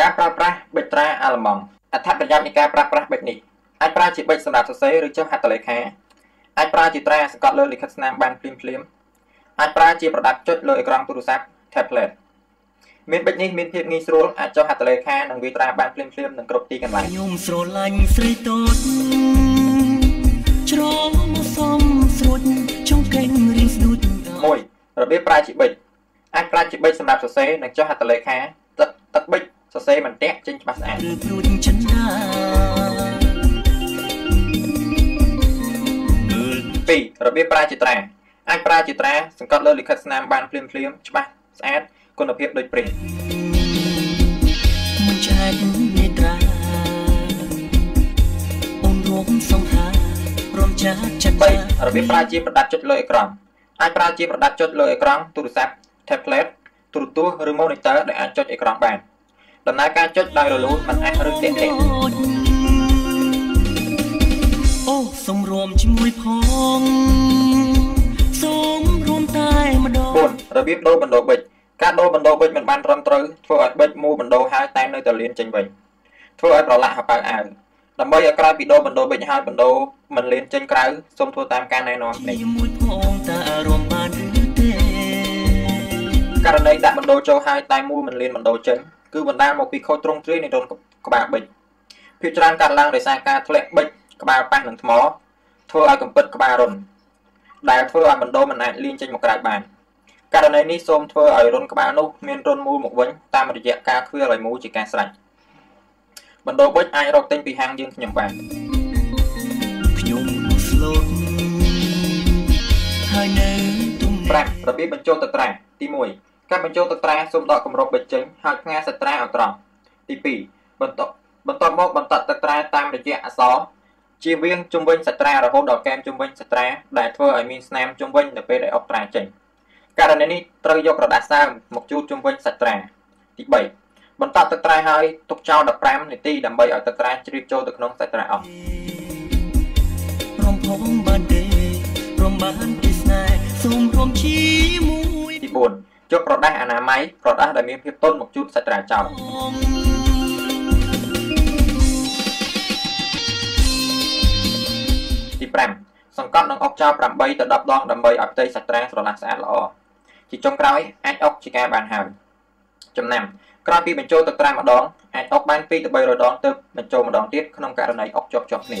ការប្រើប្រាស់ប៊ិចត្រាអាឡឺម៉ង់អត្ថប្រយោជន៍នៃការប្រើប្រាស់ប៊ិចនេះអាចប្រើជាប៊ិចសម្រាប់សរសេរឬចុះហត្ថលេខាអាចប្រើជាត្រាសង្កត់លើលិខិតស្នាមបានភ្លាមភ្លាមអាចប្រើជាប្រដាប់ចុចលើអេក្រង់ទូរស័ព្ទ tablet មានប៊ិចនេះមានភាពងាយស្រួលអាចចុះហត្ថលេខានិងវាយត្រាបានភ្លាមភ្លាមនឹងគ្រប់ទីកន្លែងខ្ញុំស្រឡាញ់ស្រីតូចច្រងមកសំស្រួតចង់កេងរៀងស្ដួច1របៀបប្រើជាប៊ិចអាចប្រើជាប៊ិចសម្រាប់សរសេរនិងចុះហត្ថលេខាទឹកទឹកប៊ិច សរសេរមិនតាក់ចេញច្បាស់ស្អាតឬព្រួតចិនណា2របៀបប្រើជាត្រាអាចប្រើជាត្រាសង្កត់លើលិខិតស្នាមបានភ្លាមភ្លាមច្បាស់ស្អាតគុណភាពដូចព្រិនមិនចែកមេត្រាអូនរងសង្ហារំចាស់ចិត្ត3របៀបប្រើជាប្រដាប់ចុចលើអេក្រង់អាចប្រើជាប្រដាប់ចុចលើអេក្រង់ទូរស័ព្ទ tablet ទូរទស្សន៍ឬ monitor ដែលអាចចុចអេក្រង់បាន ដំណើរការចុចដោយរលូនមិនអាចរឹងទាក់ទាញអូសូមរួមជាមួយផងសូមរួមតែម្ដង4របៀបដូរបណ្ដោប៊ិចការដូរបណ្ដោប៊ិចមិនបានត្រឹមត្រូវធ្វើឲ្យប៊ិចមូលបណ្ដោហើយតែនៅតែលៀនចេញវិញធ្វើឲ្យប្រឡាក់ហប៉ៅអាវដើម្បីឲ្យក្រោយពីដូរបណ្ដោប៊ិចហើយបណ្ដោមិនលៀនចេញក្រៅសូមធ្វើតាមការណែនាំនេះមួយផងតើអារម្មណ៍បានឬទេករណីដាក់បណ្ដោចូលហើយតែមូលមិនលៀនបណ្ដោចេញ គឺបណ្ដាលមកពីខូចទ្រង់ទ្រាយនៃរន្ធក្បាលប៊ិចភាគច្រើនកើតឡើងដោយសារការធ្លាក់ប៊ិចក្បាលប៉ះនឹងថ្មធ្វើឲ្យកំពិតក្បាលរុនដែលធ្វើឲ្យបណ្ដោមិនអាចលៀងចេញមកក្រៅបានករណីនេះសូមធ្វើឲ្យរុនក្បាលនោះមានរុនមូលមកវិញតាមរយៈការខ្វៀលឲ្យមូលជាការស្រេចបណ្ដោប៊ិចអាចរកទិញពីហាងយើងខ្ញុំបានខ្ញុំស្លូតហើយនៅទុំ5របៀបបញ្ចូលទឹកត្រាទី1 ការបញ្ចូលទឹកត្រាសូមដកគម្របប៊ិចចេញហើយផ្ងាសត្រាឲ្យត្រង់ទី2បន្តបន្ទាប់មកបន្តទឹកត្រាតាមរយៈអក្សរជៀសវាងជំវិញសត្រារហូតដល់កែមជំវិញសត្រាដែលធ្វើឲ្យមានស្នាមជំវិញនៅពេលដែលអុកត្រាចេញករណីនេះត្រូវយកក្រដាសសើមមកជូតជំវិញសត្រាទី3បន្តទឹកត្រាហើយទុកចោល15នាទីដើម្បីឲ្យទឹកត្រាជ្រាបចូលទៅក្នុងសត្រាអស់រំភងបានទេរំបានពីស្នេហ៍សូមរំជាមួយទី4 យកក្រដាសអនាម័យក្រដាសដែលមានភាពទន់មកជូតសត្រាចោលទី5សង្កត់នឹងអុកចោល8ទៅ10ដងដើម្បីឲ្យផ្ទៃសាច់ត្រាស្រឡះស្អាតល្អជាចុងក្រោយអាចអុកជាការបានហើយចំណាំក្រោយពីបញ្ចូលទឹកត្រាម្ដងអាចអុកបាន2ទៅ300ដងទើបបញ្ចូលម្ដងទៀតក្នុងករណីអុកជាប់ជាប់គ្នា